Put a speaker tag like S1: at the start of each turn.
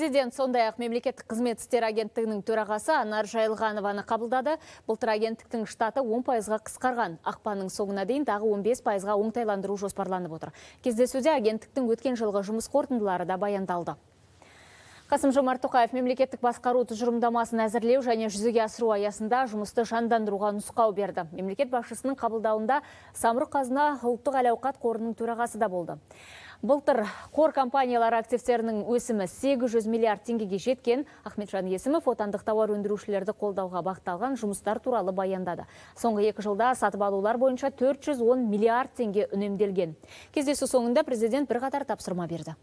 S1: Президент сондай ақ мемлекеттік қызмет істер агенттігінің төрағасы Анар Жайылғанованы қабылдады. Былтыр агенттіктің штаты 10 пайызға қысқарған. Ақпанның соңына дейін тағы 15 пайызға оңтайландыру жоспарланып отыр. Кездесуде агенттіктің өткен жылғы жұмыс қорытындылары да баяндалды. Қасым Жомарт Тоқаев мемлекеттік басқару тұжырымдамасын әзірлеу және жүзеге асыру аясында жұмысты жандандыруға нұсқау берді. Мемлекет басшысының қабылдауында Самұрық қазына ұлттық әл-ауқат қорының төрағасы да болды. Былтыр қор компаниялар активтерінің өсімі 800 миллиард теңгеге жеткен. Ахметжан Есімов отандық тауар өндірушілерді қолдауға бақталған жұмыстар туралы баяндады. Соңғы екі жылда сатып алулар бойынша 410 миллиард теңге үнемделген. Кездесу соңында президент бірқатар тапсырма берді.